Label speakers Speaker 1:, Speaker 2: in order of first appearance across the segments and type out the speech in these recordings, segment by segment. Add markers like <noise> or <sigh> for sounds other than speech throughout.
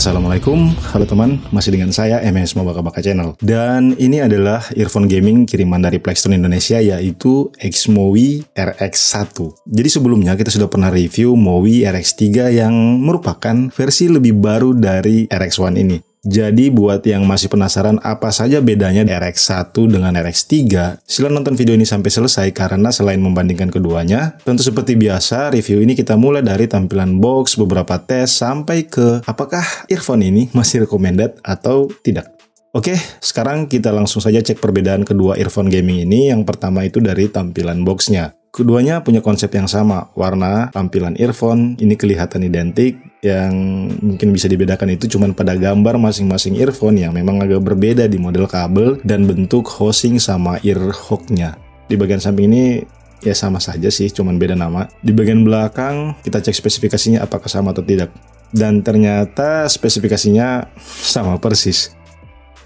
Speaker 1: Assalamualaikum, halo teman, masih dengan saya MS Mobaka Baka Channel. Dan ini adalah earphone gaming kiriman dari Plexstone Indonesia yaitu Xmowi RX1. Jadi sebelumnya kita sudah pernah review Mowi RX3 yang merupakan versi lebih baru dari RX1 ini. Jadi buat yang masih penasaran apa saja bedanya RX1 dengan RX3, silahkan nonton video ini sampai selesai karena selain membandingkan keduanya, tentu seperti biasa review ini kita mulai dari tampilan box, beberapa tes, sampai ke apakah earphone ini masih recommended atau tidak. Oke, sekarang kita langsung saja cek perbedaan kedua earphone gaming ini. Yang pertama itu dari tampilan boxnya. Keduanya punya konsep yang sama, warna, tampilan earphone, ini kelihatan identik, yang mungkin bisa dibedakan itu cuma pada gambar masing-masing earphone yang memang agak berbeda di model kabel dan bentuk housing sama ear hooknya. Di bagian samping ini ya sama saja sih, cuman beda nama. Di bagian belakang kita cek spesifikasinya apakah sama atau tidak. Dan ternyata spesifikasinya sama persis.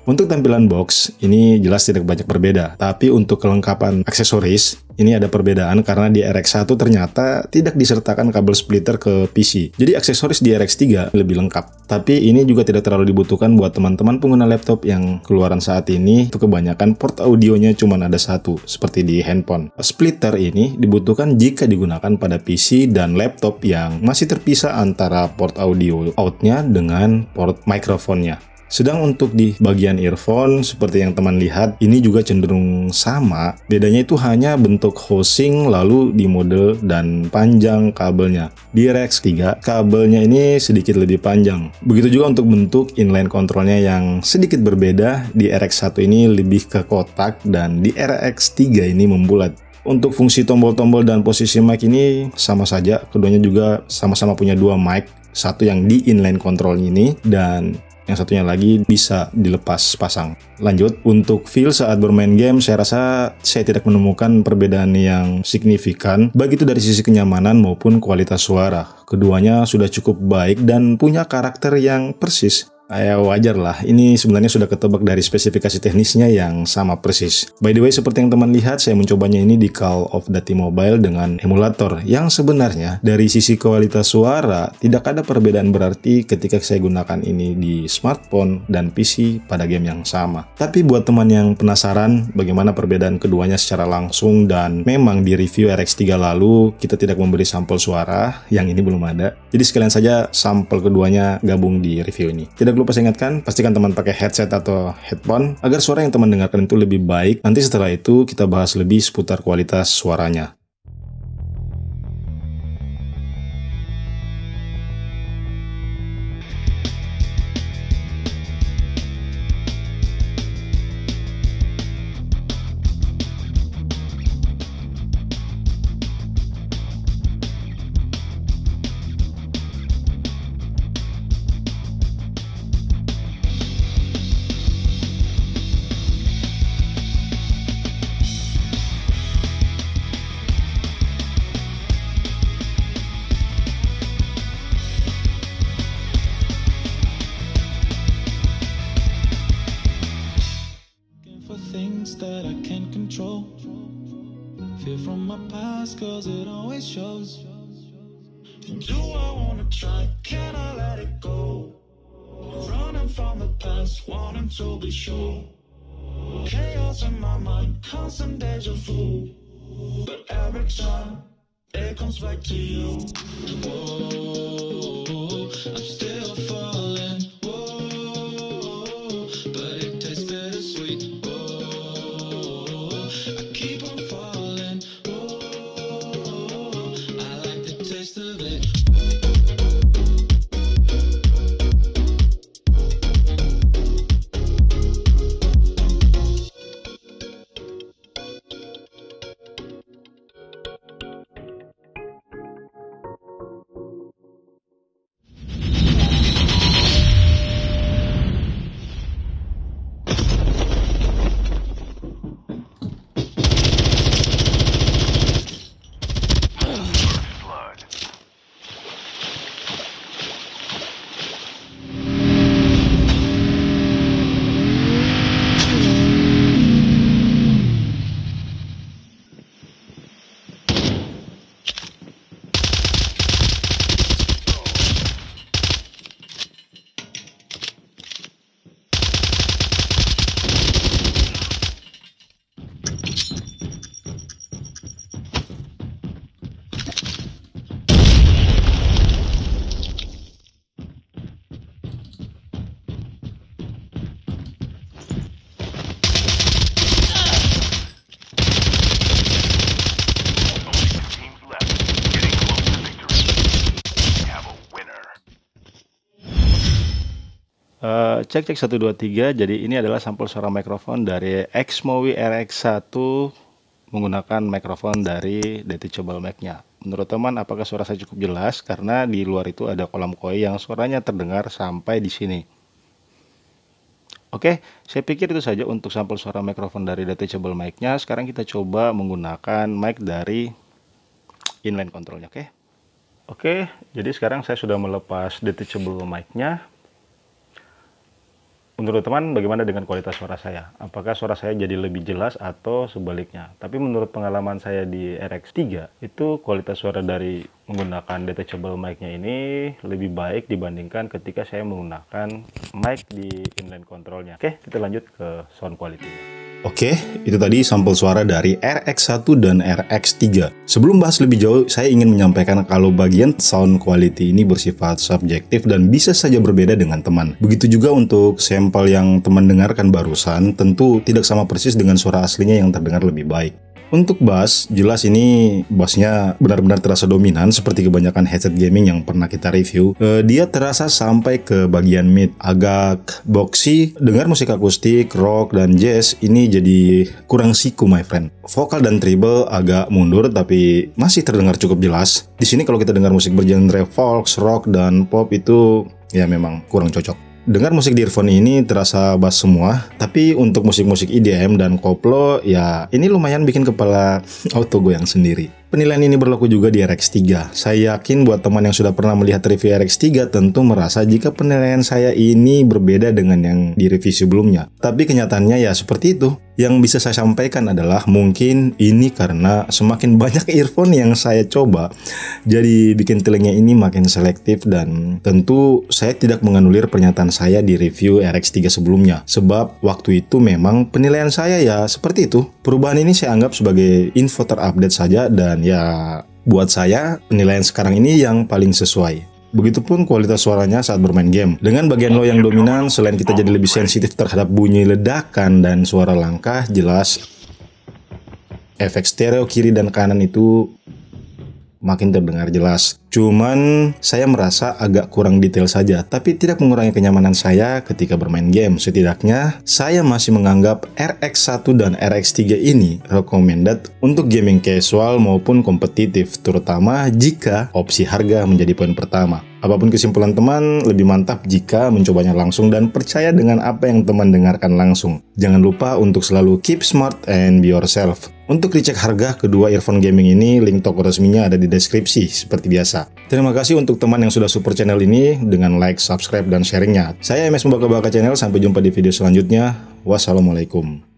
Speaker 1: Untuk tampilan box, ini jelas tidak banyak berbeda. Tapi untuk kelengkapan aksesoris, ini ada perbedaan karena di RX1 ternyata tidak disertakan kabel splitter ke PC. Jadi aksesoris di RX3 lebih lengkap. Tapi ini juga tidak terlalu dibutuhkan buat teman-teman pengguna laptop yang keluaran saat ini. Itu kebanyakan port audionya cuma ada satu, seperti di handphone. Splitter ini dibutuhkan jika digunakan pada PC dan laptop yang masih terpisah antara port audio outnya dengan port mikrofonnya. Sedang untuk di bagian earphone, seperti yang teman lihat, ini juga cenderung sama. Bedanya itu hanya bentuk housing lalu di model dan panjang kabelnya. Di RX3, kabelnya ini sedikit lebih panjang. Begitu juga untuk bentuk inline kontrolnya yang sedikit berbeda. Di RX1 ini lebih ke kotak dan di RX3 ini membulat. Untuk fungsi tombol-tombol dan posisi mic ini sama saja, keduanya juga sama-sama punya dua mic, satu yang di inline control ini dan yang satunya lagi bisa dilepas pasang. Lanjut, untuk feel saat bermain game, saya rasa saya tidak menemukan perbedaan yang signifikan, baik itu dari sisi kenyamanan maupun kualitas suara. Keduanya sudah cukup baik dan punya karakter yang persis. Ya wajar lah, ini sebenarnya sudah ketebak dari spesifikasi teknisnya yang sama persis. By the way, seperti yang teman lihat, saya mencobanya ini di Call of Duty Mobile dengan emulator, yang sebenarnya dari sisi kualitas suara, tidak ada perbedaan berarti ketika saya gunakan ini di smartphone dan PC pada game yang sama. Tapi buat teman yang penasaran bagaimana perbedaan keduanya secara langsung dan memang di review RX3 lalu, kita tidak memberi sampel suara, yang ini belum ada. Jadi sekalian saja sampel keduanya gabung di review ini. Tidak tidak lupa saya ingatkan, pastikan teman pakai headset atau headphone agar suara yang teman dengarkan itu lebih baik. Nanti setelah itu kita bahas lebih seputar kualitas suaranya. Try? Can I let it go? Running from the past, wanting to be sure. Chaos in my mind, constant deja vu. But every time, it comes back to you. Whoa, cek cek 1 2 3. Jadi ini adalah sampel suara mikrofon dari Xmowi RX1 menggunakan mikrofon dari detachable mic-nya. Menurut teman apakah suara saya cukup jelas karena di luar itu ada kolam koi yang suaranya terdengar sampai di sini. Oke, saya pikir itu saja untuk sampel suara mikrofon dari detachable mic-nya. Sekarang kita coba menggunakan mic dari inline controlnya, oke? Oke, jadi sekarang saya sudah melepas detachable mic-nya. Menurut teman, bagaimana dengan kualitas suara saya? Apakah suara saya jadi lebih jelas atau sebaliknya? Tapi menurut pengalaman saya di RX3, itu kualitas suara dari menggunakan detachable mic-nya ini lebih baik dibandingkan ketika saya menggunakan mic di inline controlnya. Oke, kita lanjut ke sound quality. Oke, itu tadi sampel suara dari RX1 dan RX3. Sebelum bahas lebih jauh, saya ingin menyampaikan kalau bagian sound quality ini bersifat subjektif dan bisa saja berbeda dengan teman. Begitu juga untuk sampel yang teman dengarkan barusan, tentu tidak sama persis dengan suara aslinya yang terdengar lebih baik. Untuk bass, jelas ini bassnya benar-benar terasa dominan seperti kebanyakan headset gaming yang pernah kita review. Uh, dia terasa sampai ke bagian mid, agak boxy. Dengar musik akustik, rock, dan jazz ini jadi kurang siku my friend. Vokal dan treble agak mundur tapi masih terdengar cukup jelas. Di sini kalau kita dengar musik bergenre folk, rock, dan pop itu ya memang kurang cocok. Dengar musik di earphone ini terasa bass semua, tapi untuk musik-musik EDM dan koplo ya ini lumayan bikin kepala <sniffs> auto goyang sendiri. Penilaian ini berlaku juga di RX3. Saya yakin buat teman yang sudah pernah melihat review RX3 tentu merasa jika penilaian saya ini berbeda dengan yang di review sebelumnya. Tapi kenyataannya ya seperti itu. Yang bisa saya sampaikan adalah mungkin ini karena semakin banyak <laughs> earphone yang saya coba, jadi bikin telinga ini makin selektif dan tentu saya tidak menganulir pernyataan saya di review RX3 sebelumnya. Sebab waktu itu memang penilaian saya ya seperti itu. Perubahan ini saya anggap sebagai info terupdate saja dan ya buat saya penilaian sekarang ini yang paling sesuai. Begitupun kualitas suaranya saat bermain game. Dengan bagian low yang dominan, selain kita jadi lebih sensitif terhadap bunyi ledakan dan suara langkah, jelas efek stereo kiri dan kanan itu makin terdengar jelas. Cuman saya merasa agak kurang detail saja, tapi tidak mengurangi kenyamanan saya ketika bermain game. Setidaknya, saya masih menganggap RX1 dan RX3 ini recommended untuk gaming casual maupun kompetitif, terutama jika opsi harga menjadi poin pertama. Apa pun kesimpulan teman, lebih mantap jika mencobanya langsung dan percaya dengan apa yang teman dengarkan langsung. Jangan lupa untuk selalu keep smart and be yourself. Untuk dicek harga kedua earphone gaming ini, link toko resminya ada di deskripsi seperti biasa. Terima kasih untuk teman yang sudah support channel ini dengan like, subscribe, dan sharingnya. Saya MS Mbaka Baka Channel, sampai jumpa di video selanjutnya. Wassalamualaikum.